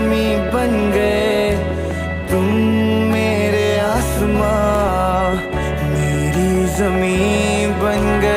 जमी बन गए। तुम मेरे आसमां मेरी ज़मीन बन गए।